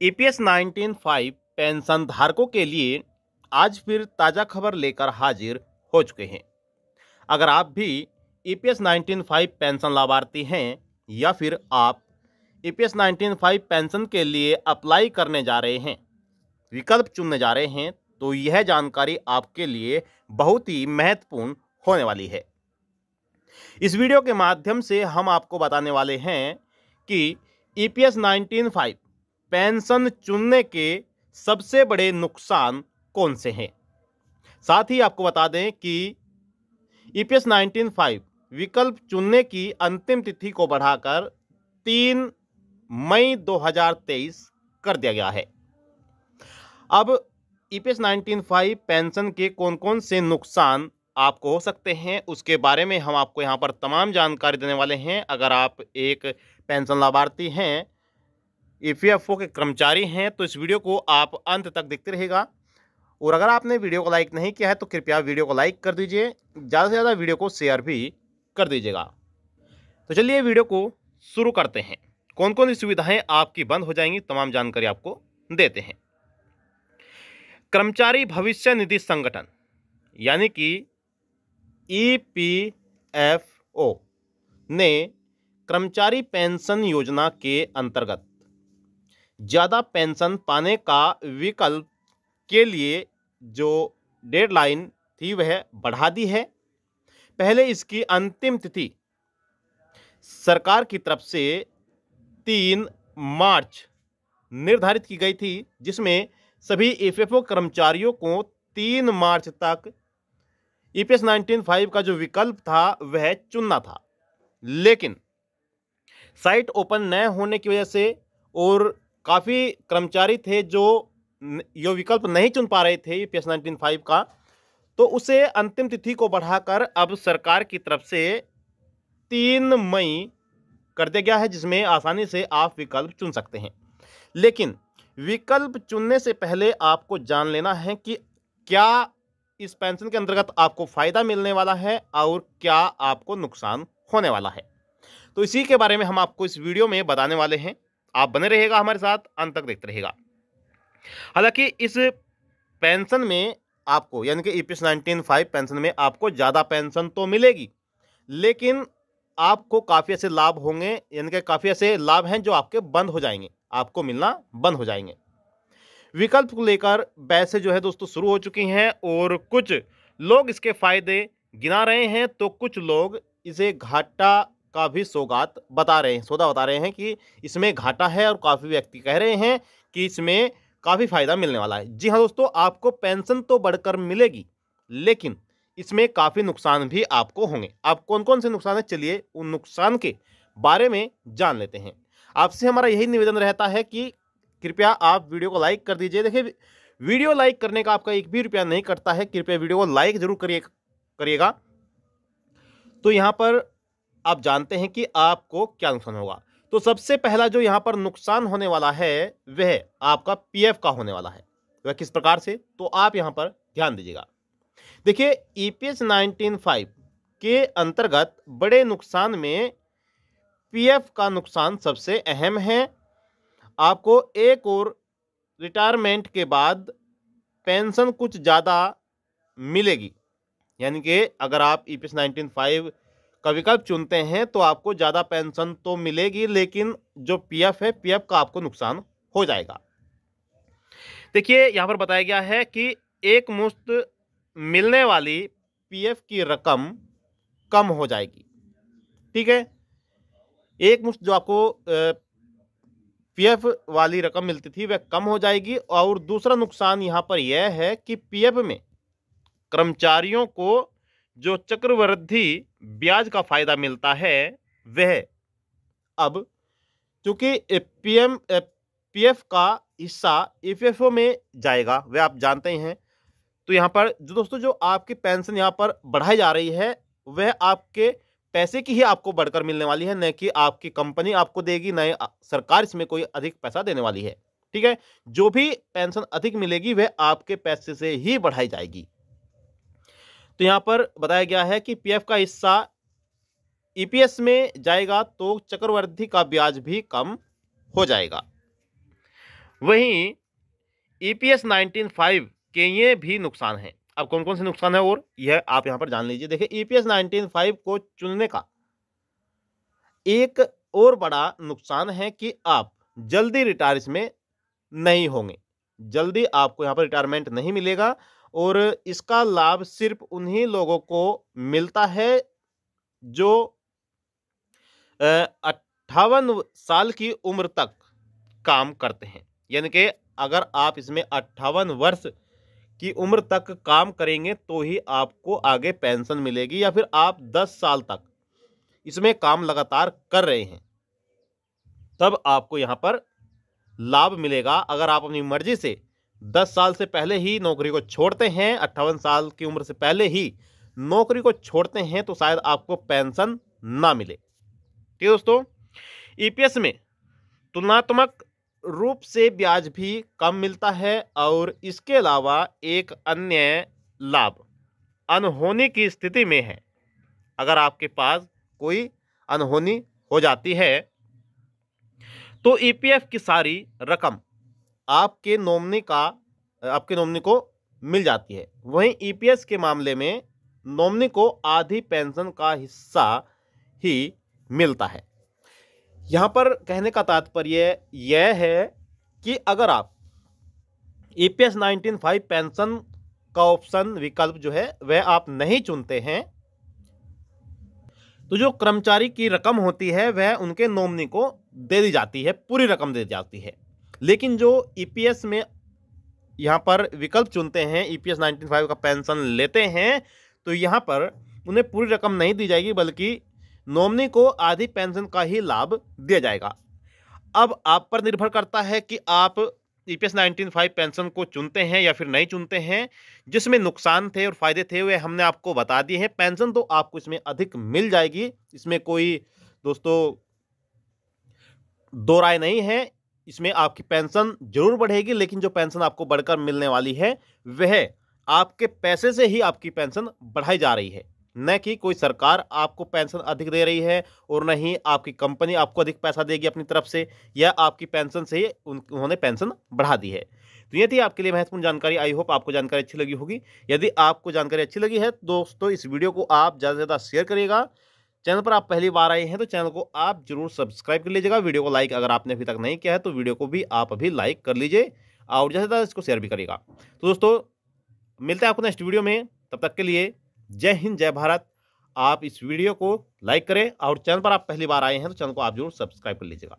EPS 19.5 pension धारकों के लिए आज फिर ताज़ा खबर लेकर हाजिर हो चुके हैं। अगर आप भी ईपीएस 19.5 पेंशन लाभार्थी हैं या फिर आप ईपीएस 19.5 पेंशन के लिए अप्लाई करने जा रहे हैं, विकल्प चुनने जा रहे हैं तो यह जानकारी आपके लिए बहुत ही महत्वपूर्ण होने वाली है। इस वीडियो के माध्यम से हम आपको बताने वाले हैं कि ईपीएस 19.5 पेंशन चुनने के सबसे बड़े नुकसान कौन से हैं? साथ ही आपको बता दें कि ईपीएस 19.5 विकल्प चुनने की अंतिम तिथि को बढ़ाकर तीन मई 2023 कर दिया गया है। अब ईपीएस 19.5 पेंशन के कौन कौन से नुकसान आपको हो सकते हैं, उसके बारे में हम आपको यहाँ पर तमाम जानकारी देने वाले हैं। अगर आप एक पेंशन लाभार्थी हैं ई के कर्मचारी हैं तो इस वीडियो को आप अंत तक देखते रहेगा। और अगर आपने वीडियो को लाइक नहीं किया है तो कृपया वीडियो को लाइक कर दीजिए। ज़्यादा से ज़्यादा वीडियो को शेयर भी कर दीजिएगा। तो चलिए वीडियो को शुरू करते हैं। कौन कौन सी सुविधाएँ आपकी बंद हो जाएँगी, तमाम जानकारी आपको देते हैं। कर्मचारी भविष्य निधि संगठन, यानी कि ई पी एफ़ ओ ने कर्मचारी पेंशन योजना के अंतर्गत ज़्यादा पेंशन पाने का विकल्प के लिए जो डेडलाइन थी वह बढ़ा दी है। पहले इसकी अंतिम तिथि सरकार की तरफ़ से तीन मार्च निर्धारित की गई थी, जिसमें सभी एफएफओ कर्मचारियों को तीन मार्च तक E P S nineteen five का जो विकल्प था वह चुनना था। लेकिन साइट ओपन न होने की वजह से और काफ़ी कर्मचारी थे जो ये विकल्प नहीं चुन पा रहे थे पी एस नाइनटीन फाइव का। तो उसे अंतिम तिथि को बढ़ाकर अब सरकार की तरफ़ से तीन मई कर दिया गया है, जिसमें आसानी से आप विकल्प चुन सकते हैं। लेकिन विकल्प चुनने से पहले आपको जान लेना है कि क्या इस पेंशन के अंतर्गत आपको फ़ायदा मिलने वाला है और क्या आपको नुकसान होने वाला है। तो इसी के बारे में हम आपको इस वीडियो में बताने वाले हैं। आप बने रहेगा हमारे साथ, अंत तक देखते रहेगा। हालाँकि इस पेंशन में आपको, यानी कि E P nineteen five pension में आपको ज़्यादा पेंशन तो मिलेगी, लेकिन आपको काफ़ी ऐसे लाभ होंगे, यानी कि काफ़ी ऐसे लाभ हैं जो आपके बंद हो जाएँगे, आपको मिलना बंद हो जाएँगे। विकल्प को लेकर बहसें जो है दोस्तों शुरू हो चुकी हैं और कुछ लोग इसके फ़ायदे गिना रहे हैं तो कुछ लोग इसे घाटा का भी सौगात बता रहे हैं, सौदा बता रहे हैं कि इसमें घाटा है और काफ़ी व्यक्ति कह रहे हैं कि इसमें काफ़ी फ़ायदा मिलने वाला है। जी हाँ दोस्तों, आपको पेंशन तो बढ़कर मिलेगी, लेकिन इसमें काफ़ी नुकसान भी आपको होंगे। आप कौन कौन से नुकसान है? चलिए उन नुकसान के बारे में जान लेते हैं। आपसे हमारा यही निवेदन रहता है कि कृपया आप वीडियो को लाइक कर दीजिए। देखिए, वीडियो लाइक करने का आपका एक भी रुपया नहीं कटता है। कृपया वीडियो को लाइक ज़रूर करिए, करिएगा। तो यहाँ पर आप जानते हैं कि आपको क्या नुकसान होगा। तो सबसे पहला जो यहाँ पर नुकसान होने वाला है, वह आपका पीएफ का होने वाला है। वह किस प्रकार से? तो आप यहाँ पर ध्यान दीजिएगा। देखिए, ईपीएस नाइनटीन फाइव के अंतर्गत बड़े नुकसान में पीएफ का नुकसान सबसे अहम है। आपको एक और रिटायरमेंट के बाद पेंशन कुछ ज़्यादा मिलेगी। यानी कि अगर आप ई पी फाइव का विकल्प चुनते हैं तो आपको ज़्यादा पेंशन तो मिलेगी, लेकिन जो पीएफ है, पीएफ का आपको नुकसान हो जाएगा। देखिए, यहाँ पर बताया गया है कि एक मुश्त मिलने वाली पीएफ की रकम कम हो जाएगी। ठीक है? एक मुश्त जो आपको पीएफ वाली रकम मिलती थी, वह कम हो जाएगी और दूसरा नुकसान यहाँ पर यह है कि पीएफ में कर्मचारियों को जो चक्रवृद्धि ब्याज का फ़ायदा मिलता है, वह अब चूँकि पीएम पीएफ का हिस्सा एफ़ ईपीएफओ में जाएगा, वह आप जानते हैं तो यहाँ पर जो दोस्तों, जो आपकी पेंशन यहाँ पर बढ़ाई जा रही है, वह आपके पैसे की ही आपको बढ़कर मिलने वाली है, न कि आपकी कंपनी आपको देगी, न सरकार इसमें कोई अधिक पैसा देने वाली है, ठीक है? जो भी पेंशन अधिक मिलेगी, वह आपके पैसे से ही बढ़ाई जाएगी। तो यहाँ पर बताया गया है कि पीएफ का हिस्सा ईपीएस में जाएगा तो चक्रवर्ती का ब्याज भी कम हो जाएगा। वहीं ईपीएस नाइनटीन फाइव के ये भी नुकसान हैं। अब कौन कौन से नुकसान है और यह आप यहाँ पर जान लीजिए। देखिए ई पी नाइनटीन फाइव को चुनने का एक और बड़ा नुकसान है कि आप जल्दी रिटायर इसमें नहीं होंगे। जल्दी आपको यहाँ पर रिटायरमेंट नहीं मिलेगा और इसका लाभ सिर्फ़ उन्हीं लोगों को मिलता है जो अट्ठावन साल की उम्र तक काम करते हैं। यानी कि अगर आप इसमें अट्ठावन वर्ष की उम्र तक काम करेंगे तो ही आपको आगे पेंशन मिलेगी या फिर आप दस साल तक इसमें काम लगातार कर रहे हैं। तब आपको यहाँ पर लाभ मिलेगा। अगर आप अपनी मर्ज़ी से दस साल से पहले ही नौकरी को छोड़ते हैं, अट्ठावन साल की उम्र से पहले ही नौकरी को छोड़ते हैं तो शायद आपको पेंशन ना मिले। ठीक है दोस्तों ईपीएस में तुलनात्मक रूप से ब्याज भी कम मिलता है और इसके अलावा एक अन्य लाभ अनहोनी की स्थिति में है। अगर आपके पास कोई अनहोनी हो जाती है तो ईपीएफ की सारी रकम आपके नॉमनी का, आपके नॉमनी को मिल जाती है। वहीं ईपीएस के मामले में नॉमनी को आधी पेंशन का हिस्सा ही मिलता है। यहाँ पर कहने का तात्पर्य यह है कि अगर आप E P S nineteen five pension का ऑप्शन विकल्प जो है, वह आप नहीं चुनते हैं तो जो कर्मचारी की रकम होती है, वह उनके नॉमनी को दे दी जाती है, पूरी रकम दे दी जाती है। लेकिन जो ईपीएस में यहाँ पर विकल्प चुनते हैं ईपीएस नाइनटीन फाइव का पेंशन लेते हैं तो यहाँ पर उन्हें पूरी रकम नहीं दी जाएगी, बल्कि नॉमनी को आधी पेंशन का ही लाभ दिया जाएगा। अब आप पर निर्भर करता है कि आप E P S five pension को चुनते हैं या फिर नहीं चुनते हैं। जिसमें नुकसान थे और फ़ायदे थे, वे हमने आपको बता दिए हैं। पेंशन तो आपको इसमें अधिक मिल जाएगी। इसमें कोई, दोस्तों, दो राय नहीं है। इसमें आपकी पेंशन ज़रूर बढ़ेगी, लेकिन जो पेंशन आपको बढ़कर मिलने वाली है, वह आपके पैसे से ही आपकी पेंशन बढ़ाई जा रही है। न कि कोई सरकार आपको पेंशन अधिक दे रही है और न ही आपकी कंपनी आपको अधिक पैसा देगी अपनी तरफ़ से, या आपकी पेंशन से उन्होंने पेंशन बढ़ा दी है। तो ये थी आपके लिए महत्वपूर्ण जानकारी। आई होप आपको जानकारी अच्छी लगी होगी। यदि आपको जानकारी अच्छी लगी है, दोस्तों, इस वीडियो को आप ज़्यादा से ज़्यादा शेयर करिएगा। चैनल पर आप पहली बार आए हैं तो चैनल को आप ज़रूर सब्सक्राइब कर लीजिएगा। वीडियो को लाइक अगर आपने अभी तक नहीं किया है तो वीडियो को भी आप अभी लाइक कर लीजिए और ज़्यादा से ज़्यादा इसको शेयर भी करिएगा। तो दोस्तों, मिलते हैं आपको नेक्स्ट वीडियो में। तब तक के लिए जय हिंद, जय भारत। आप इस वीडियो को लाइक करें और चैनल पर आप पहली बार आए हैं तो चैनल को आप ज़रूर सब्सक्राइब कर लीजिएगा।